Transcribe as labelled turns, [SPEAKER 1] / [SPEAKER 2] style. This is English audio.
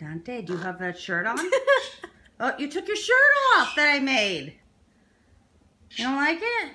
[SPEAKER 1] Daunte, do you have that shirt on? oh, you took your shirt off that I made. You don't like it?